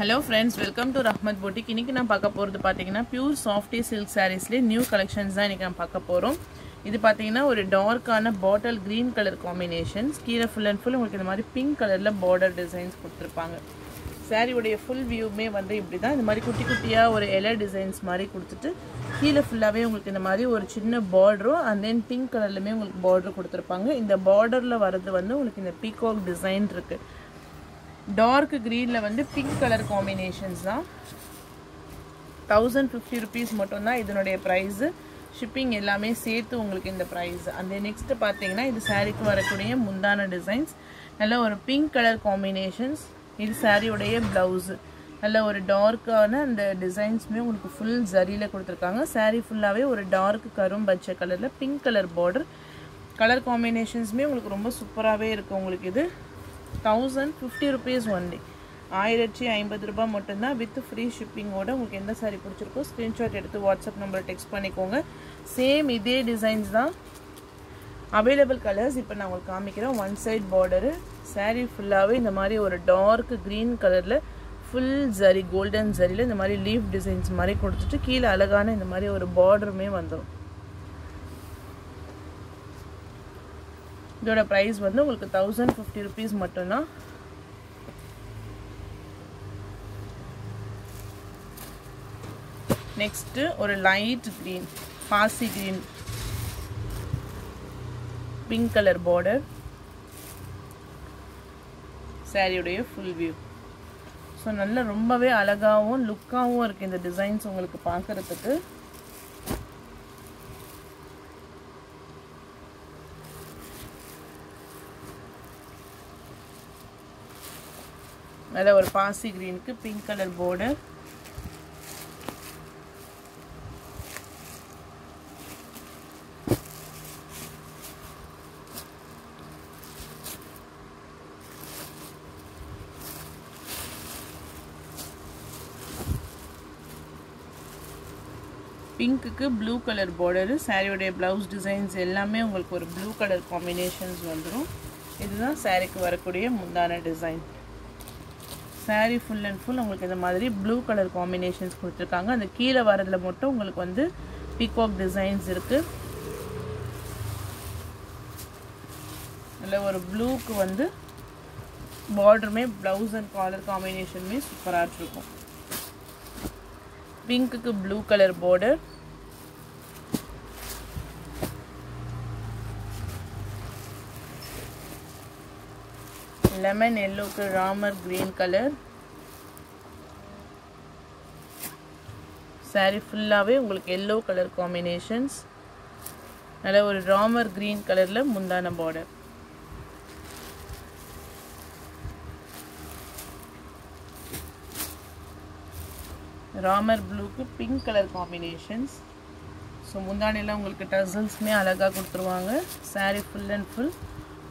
Hello friends welcome to Rahmat boutique இன்றைக்கி நான் பார்க்க போகிறது பார்த்தீங்கன்னா பியூர் சாஃப்டி சில்க் சாரீஸ்லேயே நியூ கலெக்ஷன்ஸ் தான் இன்றைக்கி நான் பார்க்க போகிறோம் இது பார்த்தீங்கன்னா ஒரு டார்க்கான பாட்டில் க்ரீன் கலர் காம்பினேஷன்ஸ் கீழே ஃபுல் அண்ட் ஃபுல் உங்களுக்கு இந்த மாதிரி பிங்க் கலரில் பார்டர் டிசைன்ஸ் கொடுத்துருப்பாங்க. சாரியுடைய ஃபுல் வியூமே வந்து இப்படி தான் இந்த மாதிரி குட்டி குட்டியாக ஒரு இலை டிசைன்ஸ் மாதிரி கொடுத்துட்டு கீழே ஃபுல்லாகவே உங்களுக்கு இந்த மாதிரி ஒரு சின்ன பார்டரும் அண்ட் தென் பிங்க் கலர்லையுமே உங்களுக்கு பார்டர் கொடுத்துருப்பாங்க. இந்த பார்டரில் வர்றது வந்து உங்களுக்கு இந்த பீகாக் டிசைன் இருக்குது டார்க் க்ரீனில் வந்து பிங்க் கலர் காம்பினேஷன்ஸ் தான். தௌசண்ட் ஃபிஃப்டி ருபீஸ் மட்டும்தான் இதனுடைய ப்ரைஸு ஷிப்பிங் எல்லாமே சேர்த்து உங்களுக்கு இந்த ப்ரைஸ் அந்த நெக்ஸ்ட்டு பார்த்தீங்கன்னா இது சாரீக்கு வரக்கூடிய முந்தான டிசைன்ஸ் நல்ல ஒரு பிங்க் கலர் காம்பினேஷன்ஸ் இது சாரியுடைய ப்ளவுஸு நல்ல ஒரு டார்க்கான அந்த டிசைன்ஸுமே உங்களுக்கு ஃபுல் ஜரியில் கொடுத்துருக்காங்க. சாரீ ஃபுல்லாகவே ஒரு டார்க் கரும் பச்சை கலரில் பிங்க் கலர் பார்டர் கலர் காம்பினேஷன்ஸுமே உங்களுக்கு ரொம்ப சூப்பராகவே இருக்குது உங்களுக்கு இது. தௌசண்ட் ஃபிஃப்டி ருபீஸ் ஒன்லி ஆயிரத்தி ஐம்பது ரூபாய் மட்டும்தான் வித் ஃப்ரீ ஷிப்பிங்கோட உங்களுக்கு எந்த சாரீ பிடிச்சிருக்கோ ஸ்க்ரீன்ஷாட் எடுத்து வாட்ஸ்அப் நம்பரை டெக்ஸ்ட் பண்ணிக்கோங்க. சேம் இதே டிசைன்ஸ் தான். அவைலபிள் கலர்ஸ் இப்போ நான் உங்களுக்கு காமிக்கிறேன். ஒன் சைட் பார்டரு சாரீ ஃபுல்லாகவே இந்த மாதிரி ஒரு டார்க் க்ரீன் கலரில் ஃபுல் ஜரி கோல்டன் ஜரியில் இந்த மாதிரி லீஃப் டிசைன்ஸ் மாதிரி கொடுத்துட்டு கீழே அழகான இந்த மாதிரி ஒரு பார்டருமே வந்துடும் இதோட ப்ரைஸ் வந்து உங்களுக்கு தௌசண்ட் ஃபிஃப்டி ருபீஸ் மட்டும்தான். நெக்ஸ்ட்டு ஒரு லைட் க்ரீன் பாசி க்ரீன் பிங்க் கலர் பார்டர் சாரியுடைய ஃபுல் வியூ ஸோ நல்ல ரொம்பவே அழகாகவும் லுக்காகவும் இருக்குது இந்த டிசைன்ஸ் உங்களுக்கு பார்க்குறதுக்கு. நல்ல ஒரு பாசி க்ரீனுக்கு பிங்க் கலர் போர்டர் பிங்க்குக்கு ப்ளூ கலர் பார்டரு சாரியோடைய ப்ளவுஸ் டிசைன்ஸ் எல்லாமே உங்களுக்கு ஒரு ப்ளூ கலர் காம்பினேஷன்ஸ் வந்துடும் இதுதான் சாரிக்கு வரக்கூடிய முந்தான design sari full and full உங்களுக்கு இந்த மாதிரி ப்ளூ கலர் காம்பினேஷன்ஸ் கொடுத்துருக்காங்க. அந்த கீழே வரதில் மட்டும் உங்களுக்கு வந்து பீகாக் டிசைன்ஸ் இருக்குது இல்லை ஒரு ப்ளூக்கு வந்து பார்டருமே ப்ளவுஸ் அண்ட் காலர் காம்பினேஷனுமே சூப்பராக இருக்கும் பிங்க்குக்கு ப்ளூ கலர் பார்டர் லெமன் எல்லோக்கு ராமர் கிரீன் கலர் சாரீ ஃபுல்லாகவே உங்களுக்கு எல்லோ கலர் காம்பினேஷன்ஸ் நல்ல ஒரு ராமர் கிரீன் கலரில் முந்தான பார்டர் ராமர் ப்ளூக்கு பிங்க் கலர் காம்பினேஷன்ஸ் ஸோ முந்தானியில் உங்களுக்கு டசல்ஸுமே அழகாக கொடுத்துருவாங்க. சாரீ ஃபுல் அண்ட் ஃபுல்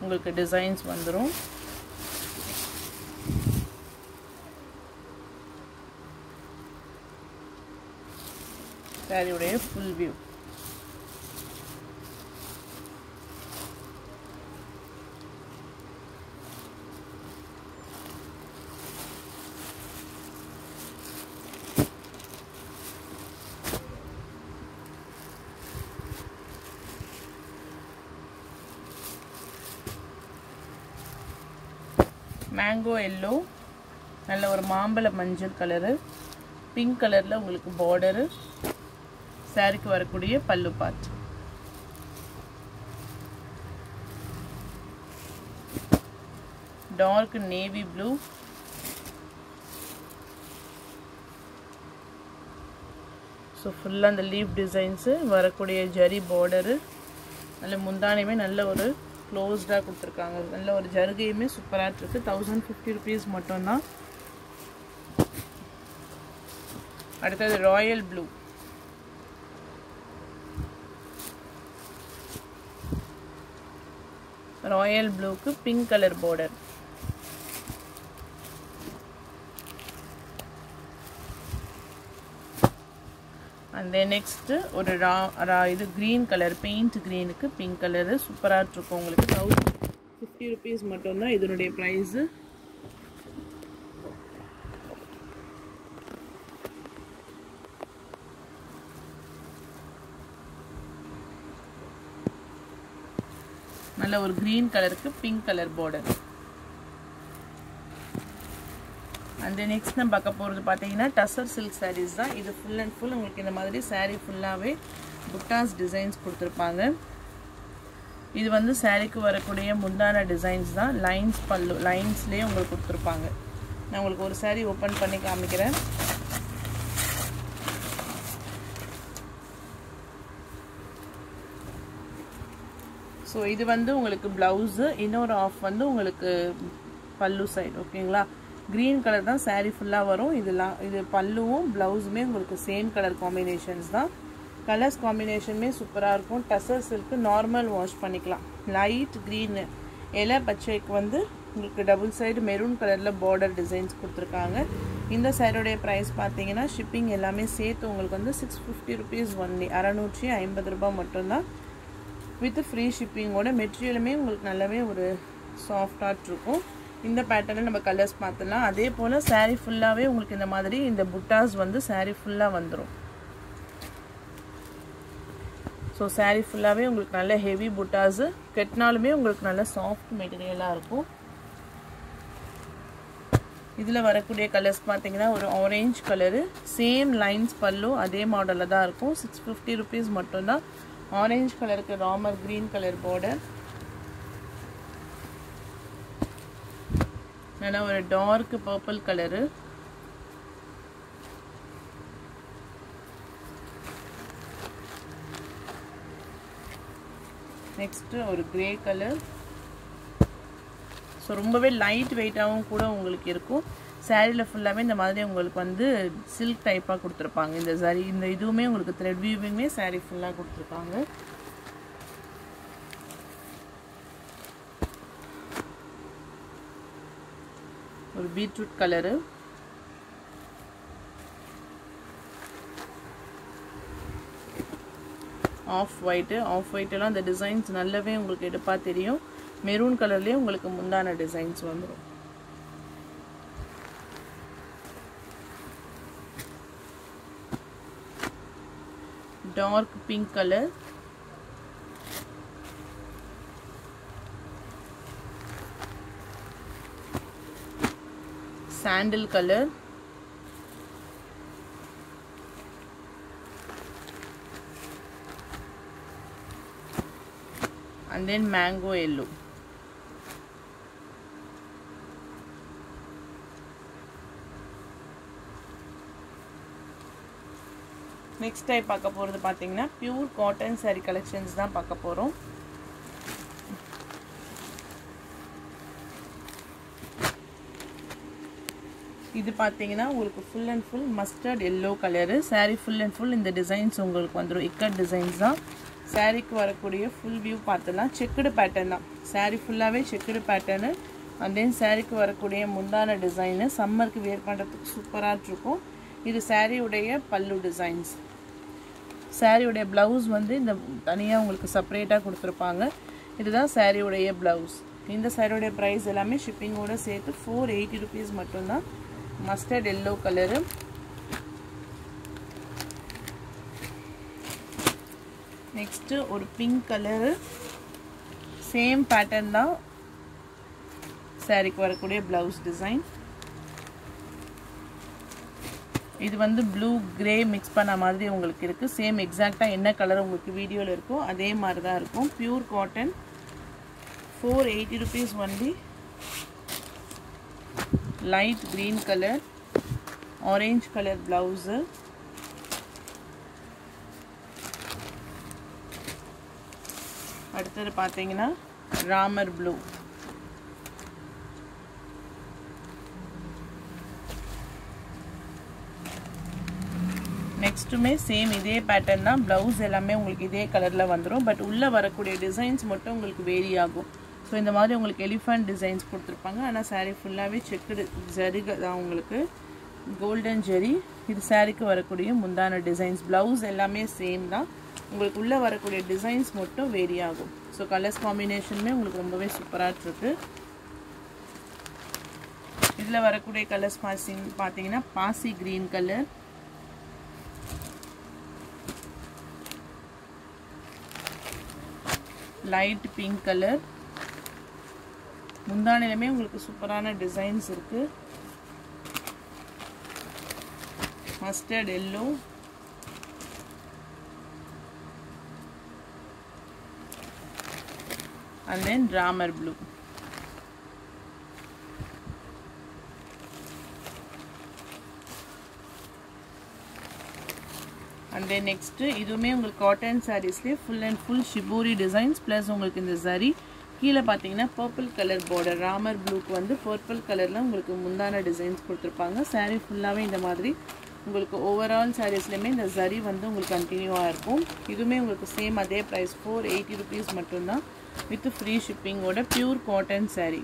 உங்களுக்கு டிசைன்ஸ் வந்துடும் சாரியுடைய ஃபுல் வியூ மேங்கோ எல்லோ நல்ல ஒரு மாம்பழ மஞ்சள் கலரு பிங்க் கலரில் உங்களுக்கு பார்டரு சாரிக்கு வரக்கூடிய பல்லு part dark navy blue so ஃபுல்லாக அந்த லீஃப் டிசைன்ஸு வரக்கூடிய ஜரி பார்டரு நல்ல முந்தானையுமே நல்ல ஒரு க்ளோஸ்டாக கொடுத்துருக்காங்க. நல்ல ஒரு ஜருகையுமே சூப்பராக இருக்குது தௌசண்ட் ஃபிஃப்டி ருபீஸ் மட்டும்தான். அடுத்தது royal blue royal ப்ளூக்கு pink colour border and then next ஒரு ரா ரா இது க்ரீன் கலர் பெயிண்ட் க்ரீனுக்கு பிங்க் கலரு சூப்பராக இருக்கும் உங்களுக்கு தௌசண்ட் ஃபிஃப்டி ருபீஸ் மட்டும்தான் இதனுடைய ப்ரைஸு அதில் ஒரு க்ரீன் கலருக்கு பிங்க் கலர் பார்டர் அந்த நெக்ஸ்ட் நம்ம பார்க்க போகிறது பார்த்தீங்கன்னா டசர் சில்க் சாரீஸ் தான். இது ஃபுல் அண்ட் ஃபுல் உங்களுக்கு இந்த மாதிரி சாரீ ஃபுல்லாகவே புட்டாஸ் டிசைன்ஸ் கொடுத்துருப்பாங்க. இது வந்து சாரீக்கு வரக்கூடிய முந்தான டிசைன்ஸ் தான். லைன்ஸ் பல்லு லைன்ஸ்லேயே உங்களுக்கு கொடுத்துருப்பாங்க. நான் உங்களுக்கு ஒரு சாரீ ஓப்பன் பண்ணி காமிக்கிறேன். ஸோ இது வந்து உங்களுக்கு ப்ளவுஸு இன்னொரு ஆஃப் வந்து உங்களுக்கு பல்லு சைடு ஓகேங்களா? க்ரீன் கலர் தான் சாரீ ஃபுல்லாக வரும். இதெல்லாம் இது பல்லுவும் ப்ளவுஸுமே உங்களுக்கு சேம் கலர் காம்பினேஷன்ஸ் தான். கலர்ஸ் காம்பினேஷனுமே சூப்பராக இருக்கும். டசர் சில்க்கு நார்மல் வாஷ் பண்ணிக்கலாம். லைட் க்ரீனு இலை பச்சைக்கு வந்து உங்களுக்கு டபுள் சைடு மெரூன் கலரில் பார்டர் டிசைன்ஸ் கொடுத்துருக்காங்க. இந்த சைடோடைய ப்ரைஸ் பார்த்தீங்கன்னா ஷிப்பிங் எல்லாமே சேர்த்து உங்களுக்கு வந்து சிக்ஸ் ஃபிஃப்டி ருபீஸ் ஒன்லி அறநூற்றி ஐம்பது ரூபாய் மட்டும்தான். வித் ஃப்ரீ ஷிப்பிங்கோட மெட்டீரியலுமே உங்களுக்கு நல்லாவே ஒரு சாஃப்டாக இருக்கும். இந்த பேட்டர்னில் நம்ம கலர்ஸ் பார்த்துலாம் அதே போல் சாரீ ஃபுல்லாகவே உங்களுக்கு இந்த மாதிரி இந்த புட்டாஸ் வந்து சாரீ ஃபுல்லாக வந்துடும் ஸோ சாரீ ஃபுல்லாகவே உங்களுக்கு நல்ல ஹெவி புட்டாஸு கெட்டினாலுமே உங்களுக்கு நல்ல சாஃப்ட் மெட்டீரியலாக இருக்கும். இதில் வரக்கூடிய கலர்ஸ் பார்த்தீங்கன்னா ஒரு ஆரேஞ்ச் கலரு சேம் லைன்ஸ் பல்லும் அதே மாடலில் தான் இருக்கும். சிக்ஸ் ஃபிஃப்டி ருபீஸ் மட்டும்தான். ஆரேஞ்ச் கலருக்கு ராமர் க்ரீன் கலர் பார்டர் நல்லா ஒரு டார்க் பர்பிள் கலரு நெக்ஸ்ட்டு ஒரு கிரே கலர் ஸோ ரொம்பவே லைட் வெயிட்டாகவும் கூட உங்களுக்கு இருக்கும். சாரியில் ஃபுல்லாகவே இந்த மாதிரி உங்களுக்கு வந்து சில்க் டைப்பாக கொடுத்துருப்பாங்க. இந்த சாரி இந்த இதுவுமே உங்களுக்கு த்ரெட் வியூவுமே சாரீ ஃபுல்லாக கொடுத்துருப்பாங்க. ஒரு beetroot colour off white off ஒயிட்டெல்லாம் அந்த டிசைன்ஸ் நல்லாவே உங்களுக்கு எடுப்பாக தெரியும். மெரூன் கலர்லேயே உங்களுக்கு முந்தான டிசைன்ஸ் வந்துடும் dark pink colour sandal colour and then mango yellow next type பார்க்க போகிறது பார்த்தீங்கன்னா பியூர் காட்டன் சாரீ கலெக்ஷன்ஸ் தான் பார்க்க போகிறோம் இது பார்த்தீங்கன்னா உங்களுக்கு full and full mustard yellow colour sari full and full இந்த டிசைன்ஸ் உங்களுக்கு வந்துடும் இக்கட் டிசைன்ஸ் தான். சாரீக்கு வரக்கூடிய ஃபுல் வியூ பார்த்துலாம் செக்குடு பேட்டர்ன் தான். சாரீ ஃபுல்லாகவே செக்குடு பேட்டர்னு அண்ட் தென் சாரீக்கு வரக்கூடிய முந்தான டிசைனு சம்மருக்கு வேர் பண்ணுறதுக்கு சூப்பராக இருக்கும். இது சாரியுடைய பல்லு டிசைன்ஸ் சாரியுடைய ப்ளவுஸ் வந்து இந்த தனியாக உங்களுக்கு செப்பரேட்டாக கொடுத்துருப்பாங்க. இதுதான் சாரியுடைய ப்ளவுஸ் இந்த சாரியுடைய ப்ரைஸ் எல்லாமே ஷிப்பிங்கோடு சேர்த்து ஃபோர் எயிட்டி ருபீஸ் மட்டும்தான். மஸ்டர்ட் எல்லோ கலரு நெக்ஸ்ட்டு ஒரு பிங்க் கலரு சேம் பேட்டர்ன் தான் சாரிக்கு வரக்கூடிய ப்ளவுஸ் டிசைன் இது வந்து ப்ளூ கிரே மிக்ஸ் பண்ண மாதிரி உங்களுக்கு இருக்குது சேம் எக்ஸாக்டாக என்ன கலர் உங்களுக்கு வீடியோவில் இருக்கோ அதே மாதிரி தான் இருக்கும். Pure cotton four eighty rupees only light green colour orange colour blouse அடுத்தது பார்த்தீங்கன்னா ராமர் ப்ளூ நெக்ஸ்ட்டுமே சேம் இதே பேட்டர்ன் தான். ப்ளவுஸ் எல்லாமே உங்களுக்கு இதே கலரில் வந்துடும் பட் உள்ளே வரக்கூடிய டிசைன்ஸ் மட்டும் உங்களுக்கு வேரி ஆகும். ஸோ இந்த மாதிரி உங்களுக்கு எலிஃபண்ட் டிசைன்ஸ் கொடுத்துருப்பாங்க. ஆனால் சாரீ ஃபுல்லாகவே செக்குடு ஜரிகை தான் உங்களுக்கு. கோல்டன் ஜெரி இது சாரீக்கு வரக்கூடிய முந்தான டிசைன்ஸ் ப்ளவுஸ் எல்லாமே சேம் தான். உங்களுக்கு உள்ளே வரக்கூடிய டிசைன்ஸ் மட்டும் வேரி ஆகும். ஸோ கலர்ஸ் காம்பினேஷனுமே உங்களுக்கு ரொம்பவே சூப்பராக இருக்குது இதில் வரக்கூடிய கலர்ஸ் பாசிங் பார்த்தீங்கன்னா பாசி green colour light pink colour முந்தானிலுமே உங்களுக்கு சூப்பரான டிசைன்ஸ் இருக்கு. Mustard yellow and then Ramar blue. And next இதுவுமே உங்களுக்கு cotton சாரீஸ்லேயே full and full shibori designs plus உங்களுக்கு இந்த சரி கீழே பார்த்தீங்கன்னா பர்பிள் கலர் பார்டர் ராமர் ப்ளூக்கு வந்து பர்பிள் கலரில் உங்களுக்கு முந்தான டிசைன்ஸ் கொடுத்துருப்பாங்க. சாரீ ஃபுல்லாகவே இந்த மாதிரி. உங்களுக்கு ஓவரால் சாரீஸ்லையுமே இந்த சரி வந்து உங்களுக்கு கண்டினியூவாக இருக்கும். இதுவுமே உங்களுக்கு சேம் அதே ப்ரைஸ் ஃபோர் எயிட்டி ருபீஸ் மட்டும்தான் வித் ஃப்ரீ ஷிப்பிங்கோட பியூர் காட்டன் சாரீ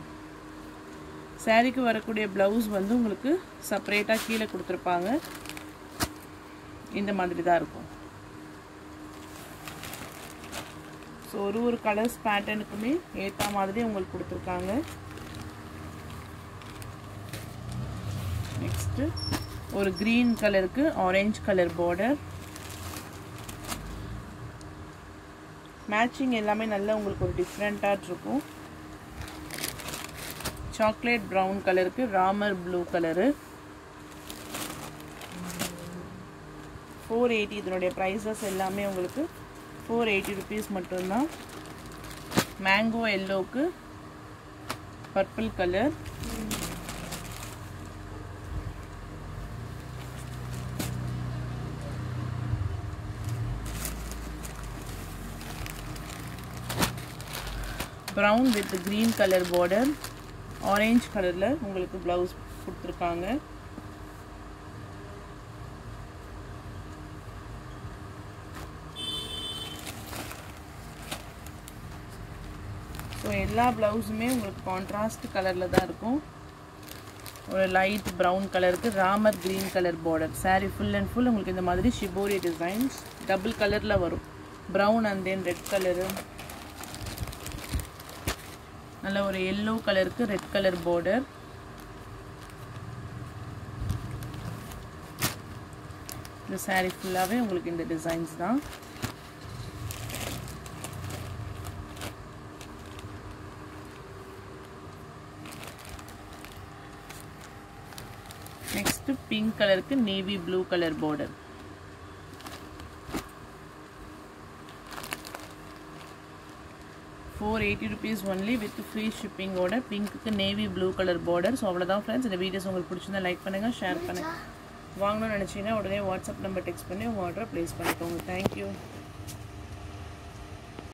சாரீக்கு வரக்கூடிய ப்ளவுஸ் வந்து உங்களுக்கு செப்பரேட்டாக கீழே கொடுத்துருப்பாங்க. இந்த மாதிரி தான் இருக்கும். ஸோ ஒரு ஒரு கலர்ஸ் பேட்டர்னுக்குமே ஏற்ற மாதிரி உங்களுக்கு கொடுத்துருக்காங்க. நெக்ஸ்ட்டு ஒரு க்ரீன் கலருக்கு ஆரஞ்சு கலர் பார்டர் மேட்சிங் எல்லாமே நல்லா உங்களுக்கு ஒரு டிஃப்ரெண்ட்டாக இருக்கும். சாக்லேட் ப்ரௌன் கலருக்கு Ramar blue colour four eighty இதனுடைய ப்ரைஸஸ் எல்லாமே உங்களுக்கு ஃபோர் எயிட்டி ருபீஸ் மட்டும்தான். Mango எல்லோவுக்கு purple colour brown with green colour border orange கலரில் உங்களுக்கு ப்ளவுஸ் கொடுத்துருக்காங்க ஸோ எல்லா ப்ளவுஸுமே உங்களுக்கு கான்ட்ராஸ்ட் கலரில் தான் இருக்கும். ஒரு லைட் ப்ரௌன் கலருக்கு Ramar green colour border sari full and full உங்களுக்கு இந்த மாதிரி ஷிபோரி டிசைன்ஸ் டபுள் கலரில் வரும். Brown and then red colour நல்ல ஒரு எல்லோ கலருக்கு ரெட் கலர் பார்டர் இந்த சாரீ ஃபுல்லாகவே உங்களுக்கு இந்த டிசைன்ஸ் தான். நெக்ஸ்ட் பிங்க் கலருக்கு navy blue colour border four eighty rupees only with free ஷிப்பிங்கோட பிங்க்குக்கு navy blue colour border so அவ்வளோதான் ஃப்ரெண்ட்ஸ் இந்த வீடியோஸ் உங்களுக்கு பிடிச்சிருந்தா லைக் பண்ணுங்கள் ஷேர் பண்ணுங்கள் வாங்கணும்னு நினச்சிங்கன்னா உடனே வாட்ஸ்அப் நம்பர் டெக்ஸ்ட் பண்ணி உங்கள் ஆர்டரை ப்ளேஸ் பண்ணிக்கோங்க. தேங்க்யூ